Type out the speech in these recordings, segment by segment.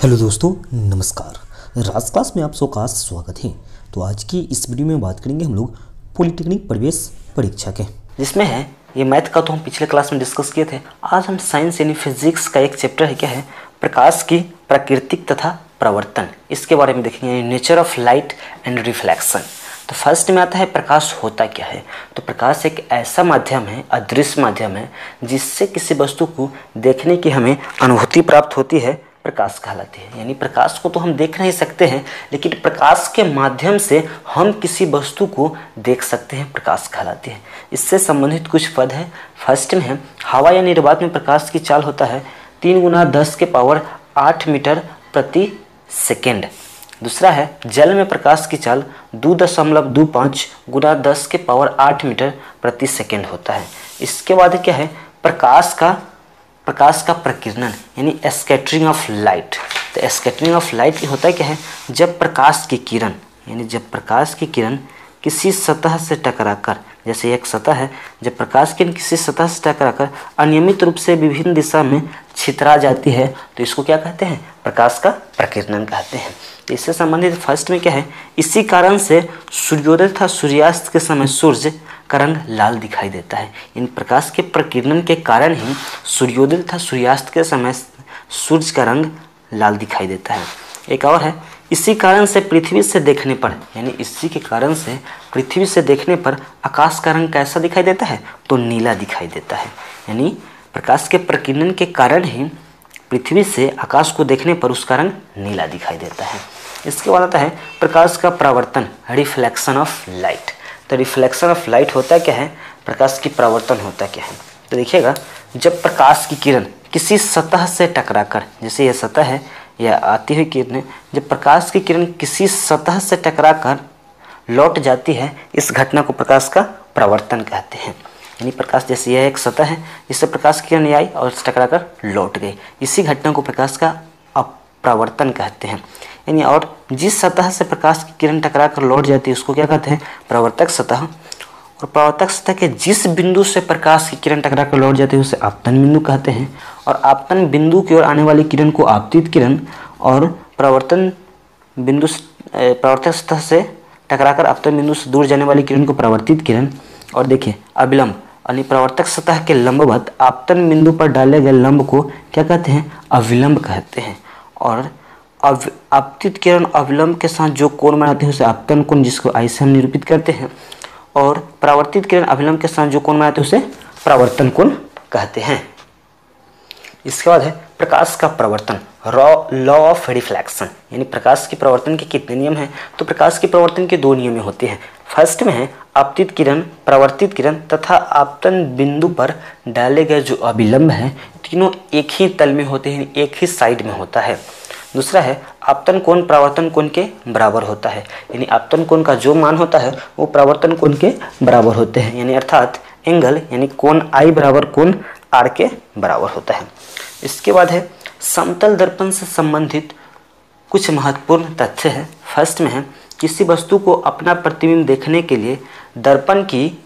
Hello दोस्तों, नमस्कार। राज class में आप सबका स्वागत है। तो आज की इस वीडियो में बात करेंगे हम लोग पॉलिटेक्निक प्रवेश परीक्षा के। जिसमें है, ये मैथ का तो हम पिछले क्लास में डिस्कस किए थे। आज हम साइंस यानी फिजिक्स का एक चैप्टर है, क्या है? प्रकाश की प्राकृतिक तथा प्रवर्तन। इसके बारे में देखेंगे nature of light and reflection तो फ़र्स्ट में आता है, प्रकाश होता क्या है? तो प्रकाश एक ऐसा माध्यम है, अदृश्य माध्यम है, जिससे किसी वस्तु को देखने की हमें अनुभूति प्राप्त होती है प्रकाश कहलाती है। यानी प्रकाश को तो हम देख नहीं सकते हैं, लेकिन प्रकाश के माध्यम से हम किसी वस्तु को देख सकते हैं, प्रकाश कहलाती है। इससे संबंधित कुछ पद है। फ़र्स्ट में है, हवा या निर्वात में प्रकाश की चाल होता है तीन गुना दस के पावर आठ मीटर प्रति सेकेंड। दूसरा है, जल में प्रकाश की चाल दो दशमलव दो पाँच गुना दस के पावर आठ मीटर प्रति सेकेंड होता है। इसके बाद क्या है, प्रकाश का प्रकाश का प्रकीर्णन, यानी स्कैटरिंग ऑफ़ लाइट तो स्कैटरिंग ऑफ़ लाइट होता क्या है? जब प्रकाश की किरण, यानी जब प्रकाश की किरण किसी सतह से टकराकर, जैसे एक सतह है, जब प्रकाश किरण किसी सतह से टकराकर अनियमित रूप से विभिन्न दिशा में छितरा जाती है तो इसको क्या कहते हैं? प्रकाश का प्रकीर्णन कहते हैं। तो इससे संबंधित फ़र्स्ट में क्या है? इसी कारण से सूर्योदय तथा सूर्यास्त के समय सूर्य का रंग लाल दिखाई देता है। इन प्रकाश के प्रकीर्णन के कारण ही सूर्योदय तथा सूर्यास्त के समय सूर्य का रंग लाल दिखाई देता है। एक और है, इसी कारण से पृथ्वी से देखने पर, यानी इसी के कारण से पृथ्वी से देखने पर आकाश का रंग कैसा दिखाई देता है तो नीला दिखाई देता है। यानी प्रकाश के प्रकीर्णन के कारण ही पृथ्वी से आकाश को देखने पर उसका रंग नीला दिखाई देता है। इसके बाद आता है प्रकाश का प्रावर्तन, रिफ्लेक्शन ऑफ़ लाइट। तो रिफ्लेक्शन ऑफ़ लाइट होता क्या है? प्रकाश की प्रावर्तन होता क्या है? तो देखिएगा, जब प्रकाश की किरण किसी सतह से टकराकर, जैसे यह सतह है, यह आती हुई किरण जब प्रकाश की किरण किसी सतह से टकराकर लौट जाती है, इस घटना को प्रकाश का प्रवर्तन कहते हैं। यानी प्रकाश जैसे यह एक सतह है इससे प्रकाश की किरण आई और टकराकर लौट गई। इसी घटना को प्रकाश का अप्रवर्तन कहते हैं। यानी और जिस सतह से प्रकाश की किरण टकरा कर लौट जाती है, उसको क्या कहते हैं? प्रवर्तक सतह। और प्रवर्तक सतह के जिस बिंदु से प्रकाश की किरण टकरा कर लौट जाती है, उसे आपतन बिंदु कहते हैं। और आपतन बिंदु की ओर आने वाली किरण को आपतित किरण और प्रवर्तन बिंदु प्रवर्तक सतह से टकराकर आपतन बिंदु से दूर जाने वाली किरण को प्रवर्तित किरण। और देखिए अविलंब यानी प्रवर्तक सतह के लंबवत आपतन बिंदु पर डाले गए लंब को क्या कहते हैं? अविलंब कहते हैं। और अब आपतित किरण अविलंब के साथ जो कोण बनाते हैं, उसे आपतन कोण जिसको आई से हम निरूपित करते हैं। और परावर्तित किरण अभिलंब के साथ जो कोण बनाते हैं, उसे परावर्तन कोण कहते हैं। इसके बाद है, प्रकाश का प्रवर्तन, रॉ लॉ ऑफ़ रिफ्लेक्शन यानी प्रकाश के प्रवर्तन के कितने नियम हैं? तो प्रकाश के प्रवर्तन के दो नियम होते हैं। फ़र्स्ट में है, आपतित किरण, प्रवर्तित किरण तथा आपतन बिंदु पर डाले गए जो अभिलंब है, तीनों एक ही तल में होते हैं, एक ही साइड में होता है। दूसरा है, आपतन कोण प्रावर्तन कोण के बराबर होता है। यानी आपतन कोण का जो मान होता है, वो प्रावर्तन कोण के बराबर होते हैं। यानी अर्थात एंगल, यानी कोण आई बराबर कोण आर के बराबर होता है। इसके बाद है, समतल दर्पण से संबंधित कुछ महत्वपूर्ण तथ्य है। फ़र्स्ट में है, किसी वस्तु को अपना प्रतिबिंब देखने के लिए दर्पण की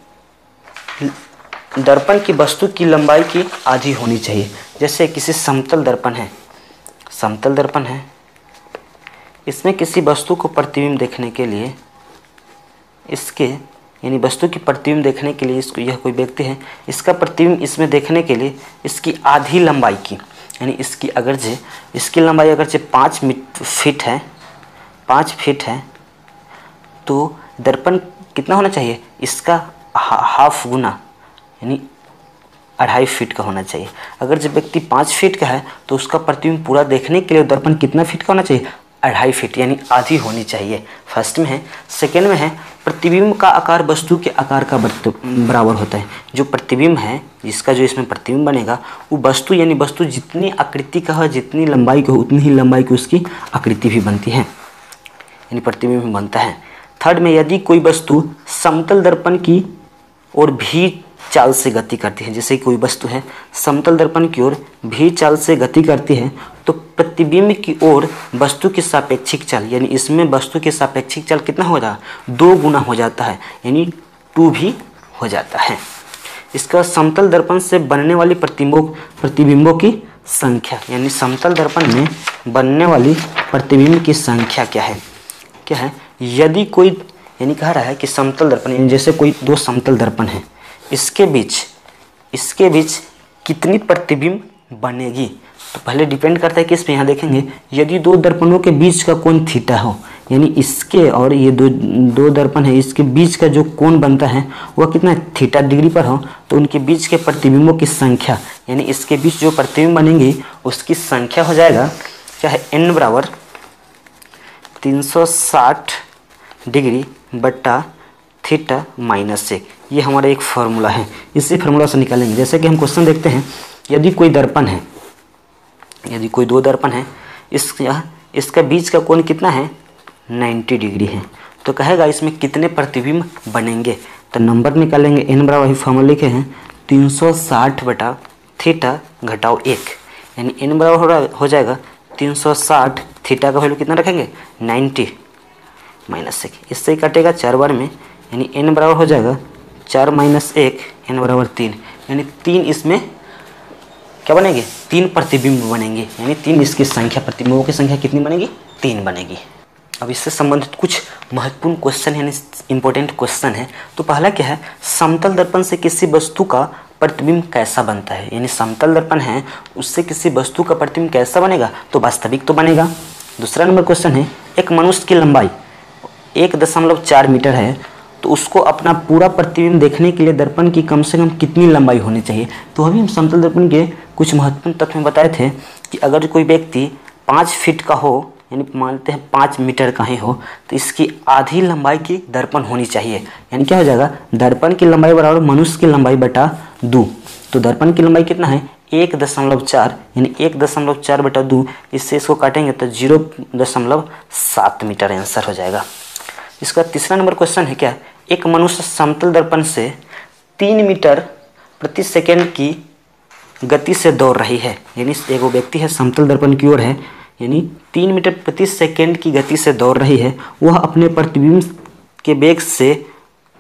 दर्पण की वस्तु की लंबाई की आधी होनी चाहिए। जैसे किसी समतल दर्पण है समतल दर्पण है। इसमें किसी वस्तु को प्रतिबिंब देखने के लिए इसके यानी वस्तु की प्रतिबिंब देखने के लिए इसको यह कोई व्यक्ति है इसका प्रतिबिंब इसमें देखने के लिए इसकी आधी लंबाई की यानी इसकी अगर जे इसकी लंबाई अगर जे पाँच फीट है पाँच फीट है तो दर्पण कितना होना चाहिए? इसका हा, हाफ़ गुना यानी अढ़ाई फीट का होना चाहिए। अगर जब व्यक्ति पाँच फीट का है तो उसका प्रतिबिंब पूरा देखने के लिए दर्पण कितना फीट का होना चाहिए? अढ़ाई फीट, यानी आधी होनी चाहिए। फ़र्स्ट में है। सेकेंड में है, प्रतिबिंब का आकार वस्तु के आकार का बराबर होता है। जो प्रतिबिंब है, जिसका जो इसमें प्रतिबिंब बनेगा, वो वस्तु, यानी वस्तु जितनी आकृति का है, जितनी लंबाई की हो, उतनी ही लंबाई की उसकी आकृति भी बनती है। यानी प्रतिबिंब बनता है। थर्ड में, यदि कोई वस्तु समतल दर्पण की और भी चाल से गति करती है। जैसे कोई वस्तु है, समतल दर्पण की ओर भी चाल से गति करती है तो प्रतिबिंब की ओर वस्तु की सापेक्षिक चाल, यानी इसमें वस्तु की सापेक्षिक चाल कितना हो जाता दो गुना हो जाता है, यानी टू भी हो जाता है। इसका समतल दर्पण से बनने वाली प्रतिबिंबों प्रतिबिंबों की संख्या, यानी समतल दर्पण में बनने वाली प्रतिबिंब की संख्या क्या है? क्या है? यदि कोई, यानी कह रहा है कि समतल दर्पण जैसे कोई दो समतल दर्पण है इसके बीच इसके बीच कितनी प्रतिबिंब बनेगी? तो पहले डिपेंड करता है कि इस पे यहाँ देखेंगे, यदि दो दर्पणों के बीच का कोण थीटा हो, यानी इसके और ये दो दो दर्पण है, इसके बीच का जो कोण बनता है, वह कितना थीटा डिग्री पर हो तो उनके बीच के प्रतिबिंबों की संख्या, यानी इसके बीच जो प्रतिबिंब बनेंगी, उसकी संख्या हो जाएगा क्या है एन बराबर 360 डिग्री बट्टा थीटा माइनस एक। ये हमारा एक फार्मूला है। इसी फार्मूला से निकालेंगे। जैसे कि हम क्वेश्चन देखते हैं, यदि कोई दर्पण है, यदि कोई दो दर्पण है, इस इसका बीच का कोण कितना है? 90 डिग्री है। तो कहेगा, इसमें कितने प्रतिबिंब बनेंगे? तो नंबर निकालेंगे। एन बराबर वही फॉर्मूला लिखे हैं 360 बटा थीटा घटाओ एक। यानी एन बराबर हो जाएगा 360 थीटा का वैल्यू कितना रखेंगे? 90 माइनस एक। इससे कटेगा चार बार में। यानी एन बराबर हो जाएगा चार माइनस एक एन बराबर तीन। यानी तीन इसमें क्या बनेंगे? तीन प्रतिबिंब बनेंगे। यानी तीन इसकी संख्या, प्रतिबिंबों की संख्या कितनी बनेगी? तीन बनेगी। अब इससे संबंधित कुछ महत्वपूर्ण क्वेश्चन यानी इंपॉर्टेंट क्वेश्चन है। तो पहला क्या है? समतल दर्पण से किसी वस्तु का प्रतिबिंब कैसा बनता है? यानी समतल दर्पण है, उससे किसी वस्तु का प्रतिबिंब कैसा बनेगा? तो वास्तविक तो बनेगा। दूसरा नंबर क्वेश्चन है, एक मनुष्य की लंबाई एक दशमलव चार मीटर है तो उसको अपना पूरा प्रतिबिंब देखने के लिए दर्पण की कम से कम कितनी लंबाई होनी चाहिए? तो अभी हम समतल दर्पण के कुछ महत्वपूर्ण तत्व बताए थे कि अगर कोई व्यक्ति पाँच फीट का हो, यानी मानते हैं पाँच मीटर का ही हो तो इसकी आधी लंबाई की दर्पण होनी चाहिए। यानी क्या हो जाएगा? दर्पण की लंबाई बराबर मनुष्य की लंबाई बटा दो। तो दर्पण की लंबाई कितना है? एक दशमलव चार। यानी एक दशमलव चार बटा दो, इससे इसको काटेंगे तो ज़ीरो दशमलव सात मीटर आंसर हो जाएगा। इसका तीसरा नंबर क्वेश्चन है क्या? एक मनुष्य समतल दर्पण से तीन मीटर प्रति सेकेंड की गति से दौड़ रही है। यानी एक वो व्यक्ति है समतल दर्पण की ओर है। यानी तीन मीटर प्रति सेकेंड की गति से दौड़ रही है। वह अपने प्रतिबिंब के वेग से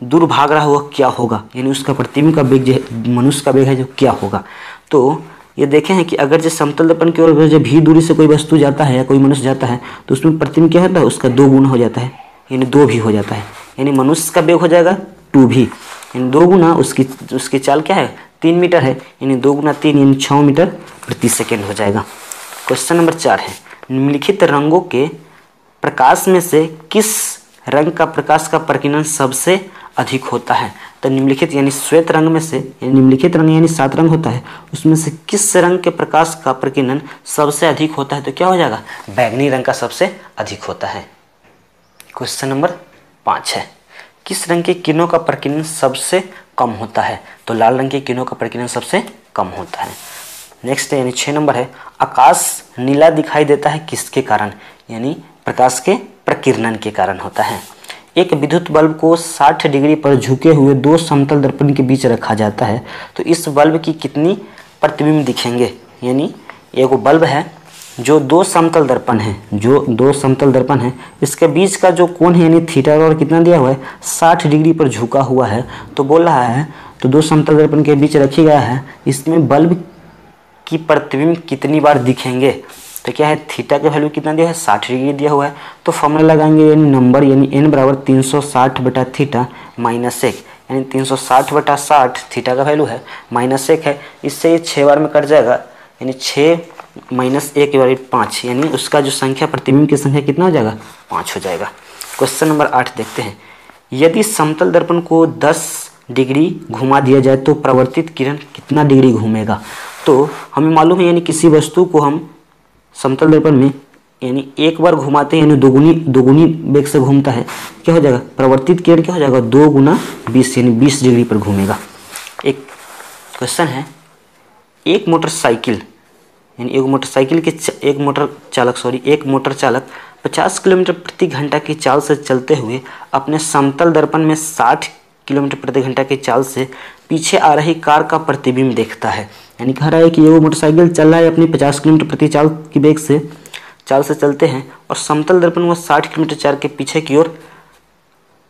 दूर भाग रहा हुआ क्या होगा? यानी उसका प्रतिबिंब का वेग जो मनुष्य का वेग है जो क्या होगा? तो ये देखे हैं कि अगर जो समतल दर्पण की ओर जब भी दूरी से कोई वस्तु जाता है या कोई मनुष्य जाता है तो उसमें प्रतिबिंब क्या होता है? उसका दो गुना हो जाता है। यानी दो भी हो जाता है। यानी मनुष्य का वेग हो जाएगा टू भी। यानी दो गुना उसकी उसकी चाल क्या है? तीन मीटर है। यानी दो गुना तीन, यानी छः मीटर प्रति सेकेंड हो जाएगा। क्वेश्चन नंबर चार है, निम्नलिखित रंगों के प्रकाश में से किस रंग का प्रकाश का प्रकीर्णन सबसे अधिक होता है? तो निम्नलिखित यानी श्वेत रंग में से निम्नलिखित रंग यानी सात रंग होता है। उसमें से किस रंग के प्रकाश का प्रकीर्णन सबसे अधिक होता है? तो क्या हो जाएगा? बैगनी रंग का सबसे अधिक होता है। क्वेश्चन नंबर पाँच है। किस रंग के किरणों का प्रकीर्णन सबसे कम होता है? तो लाल रंग के किरणों का प्रकीर्णन सबसे कम होता है। नेक्स्ट यानी छः नंबर है। आकाश नीला दिखाई देता है किसके कारण? यानी प्रकाश के प्रकीर्णन के कारण होता है। एक विद्युत बल्ब को 60 डिग्री पर झुके हुए दो समतल दर्पण के बीच रखा जाता है। तो इस बल्ब की कितनी प्रतिबिंब दिखेंगे? यानी एक बल्ब है जो दो समतल दर्पण है, जो दो समतल दर्पण है, इसके बीच का जो कोण है, यानी थीटा और कितना दिया हुआ है? साठ डिग्री पर झुका हुआ है। तो बोल रहा है तो दो समतल दर्पण के बीच रखी गया है, इसमें बल्ब की प्रतिबिंब कितनी बार दिखेंगे? तो क्या है थीटा का वैल्यू कितना दिया है? साठ डिग्री दिया हुआ है। तो फॉर्मूला लगाएँगे यानी नंबर यानी एन बराबर तीन सौ साठ बटा थीटा माइनस एक। यानी तीन सौ साठ बटा साठ थीटा का वैल्यू है माइनस एक है। इससे ये छः बार में कट जाएगा। यानी छः माइनस एक बार पाँच, यानी उसका जो संख्या प्रतिबिंब की संख्या कितना हो जाएगा? पाँच हो जाएगा। क्वेश्चन नंबर आठ देखते हैं। यदि समतल दर्पण को दस डिग्री घुमा दिया जाए तो प्रवर्तित किरण कितना डिग्री घूमेगा? तो हमें मालूम है, यानी किसी वस्तु को हम समतल दर्पण में, यानी एक बार घुमाते हैं, यानी दोगुनी दोगुनी वेग से घूमता है, क्या हो जाएगा? प्रवर्तित किरण क्या हो जाएगा? दो गुना बीस, यानी बीस डिग्री पर घूमेगा। एक क्वेश्चन है, एक मोटरसाइकिल यानी एक मोटरसाइकिल के एक मोटर चालक सॉरी एक मोटर चालक 50 किलोमीटर प्रति घंटा की चाल से चलते हुए अपने समतल दर्पण में 60 किलोमीटर प्रति घंटा की चाल से पीछे आ रही कार का प्रतिबिंब देखता है। यानी कह रहा है कि वो मोटरसाइकिल चल रहा है अपनी 50 किलोमीटर प्रति चाल की वेग से, चाल से चलते हैं और समतल दर्पण में साठ किलोमीटर चार के पीछे की ओर,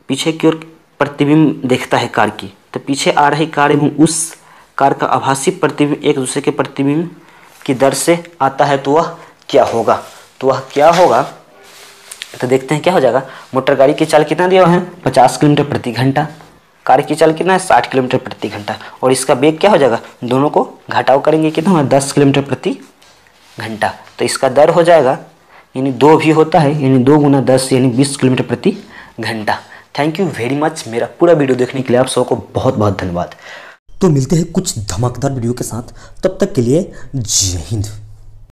पीछे की ओर प्रतिबिंब देखता है कार की। तो पीछे आ रही कार एवं उस कार का आभासी प्रतिबिंब एक दूसरे के प्रतिबिंब की दर से आता है तो वह क्या होगा? तो वह क्या होगा? तो देखते हैं क्या हो जाएगा। मोटर गाड़ी की चाल कितना दिया हुआ है? पचास किलोमीटर प्रति घंटा। कार की चाल कितना है? साठ किलोमीटर प्रति घंटा। और इसका वेग क्या हो जाएगा? दोनों को घटाव करेंगे कितना? दस किलोमीटर प्रति घंटा। तो इसका दर हो जाएगा, यानी दो भी होता है, यानी दो गुना दस, यानी बीस किलोमीटर प्रति घंटा। थैंक यू वेरी मच मेरा पूरा वीडियो देखने के लिए आप सबको बहुत बहुत धन्यवाद। तो मिलते हैं कुछ धमाकेदार वीडियो के साथ। तब तक के लिए जय हिंद।